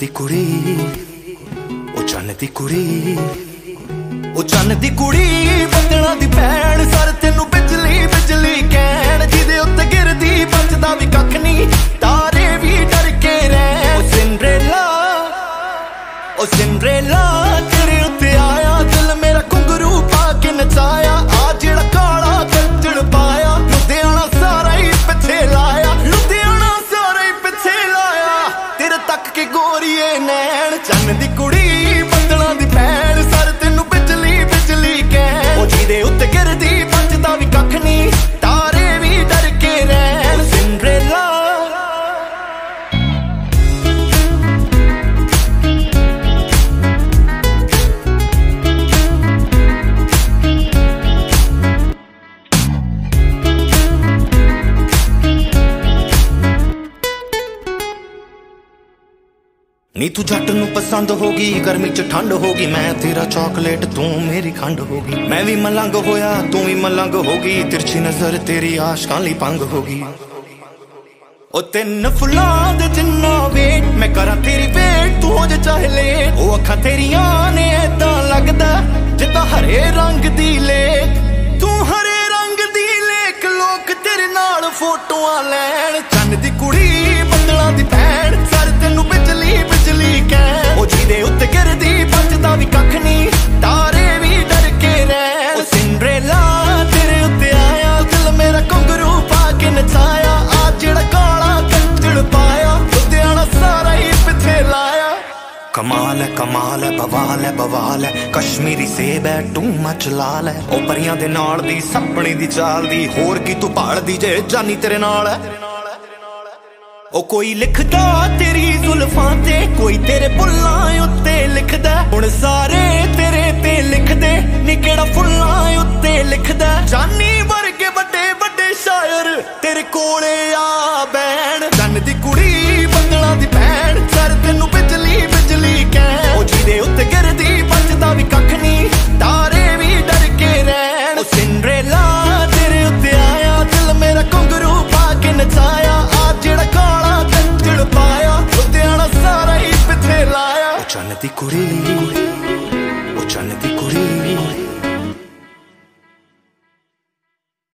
ਦੀ ਕੁੜੀ, ਉਹ ਚੰਨ ਦੀ ਕੁੜੀ, ਉਹ ਚੰਨ ਦੀ ਕੁੜੀ, ਬੱਦਲਾਂ ਦੀ ਭੈਣ, ਸਰ ਤੈਨੂੰ ਬਿਜਲੀ ਬਿਜਲੀ ਕਹਿਣ, ਜਿਹਦੇ ਉੱਤੇ ਗਿਰਦੀ, ਬਚਦਾ ਵੀ ਕੱਖ ਨਹੀਂ, ਤਾਰੇ ਵੀ ਡਰ ਕੇ ਰਹਿ ਉਹ ਸਿੰਡਰੇਲਾ ਉਹ ਸਿੰਡਰੇਲਾ ਤੇਰੇ ਉੱਤੇ ਆਇਆ, ਦਿਲ ਮੇਰਾ ਕੁੰਗਰੂ ਪਾ ਕੇ ਨਚਾਇਆ। ਨੀ ਤੂੰ ਜੱਟ ਨੂੰ ਪਸੰਦ ਹੋ ਗਈ ਗਰਮੀ ਚ ਠੰਡ ਹੋ ਗਈ ਮੈਂ ਤੇਰਾ ਚਾਕਲੇਟ ਤੂੰ ਮੇਰੀ ਖੰਡ ਹੋ ਗਈ ਮੈਂ ਵੀ ਮਲੰਗ ਹੋਇਆ, ਤੂੰ ਵੀ ਮਲੰਗ ਹੋ ਗਈ ਤਿਰਛੀ ਨਜ਼ਰ ਤੇਰੀ ਆਸ਼ਕਾਂ ਲਈ ਪੰਗ ਹੋ ਗਈ ਉਹ ਤਿੰਨ ਫੁੱਲਾਂ ਦੇ ਜਿੰਨਾ ਵੇਟ, ਮੈਂ ਕਰਾਂ ਤੇਰੀ ਵੇਟ, ਤੂੰ ਹੋ ਜਾ ਚਾਹੇ ਲੈ ਉਹ ਅੱਖਾਂ ਤੇਰੀਆਂ ਨੇ ਏਦਾਂ ਲੱਗਦਾ, ਜਿੱਦਾਂ ਹਰੇ ਰੰਗ ਦੀ ਲੇਕ ਤੂੰ ਹਰੇ ਰੰਗ ਦੀ ਲੇਕ ਲੋਕ ਤੇਰੇ ਨਾਲ ਫੋਟੋਆਂ ਲੈਣ। ਚੰਨ ਦੀ ਕੁੜੀ, ਬੱਦਲਾਂ ਦੀ ਕਮਾਲ ਹੈ ਕਮਾਲ ਹੈ, ਬਵਾਲ ਹੈ ਬਵਾਲ ਹੈ। ਕਸ਼ਮੀਰੀ ਸੇਬ ਹੈ ਟੂ ਮਚ ਲਾਲ ਹੈ। ਉਹ ਪਰੀਆਂ ਦੇ ਨਾਲ ਦੀ, ਸੱਪਣੀ ਦੀ ਚਾਲ ਦੀ, ਹੋਰ ਕੀ ਤੂੰ ਭਾਲਦੀ ਜੇ ਜਾਨੀ ਤੇਰੇ ਨਾਲ ਹੈ। ਉਹ ਕੋਈ ਲਿਖਦਾ ਤੇਰੀ ਜ਼ੁਲਫਾਂ ਤੇ, ਕੋਈ ਤੇਰੇ ਬੁੱਲਾਂ ਉੱਤੇ ਲਿਖਦਾ। ਹੁਣ ਸਾਰੇ ਤੇਰੇ ਤੇ ਲਿਖਦੇ ਨੀ ਕਿਹੜਾ ਫੁੱਲਾਂ ਉੱਤੇ ਲਿਖਦਾ। ਜਾਨੀ ਵਰਗੇ ਵੱਡੇ ਵੱਡੇ ਸ਼ਾਇਰ, ਤੇਰੇ ਕੋਲੇ ਆ ਬੈਣ। ਚੰਨ ਦੀ ਕੁੜੀ, ਬੰਗਲਾ ਦੀ ਭੈਣ, ਚਰਦ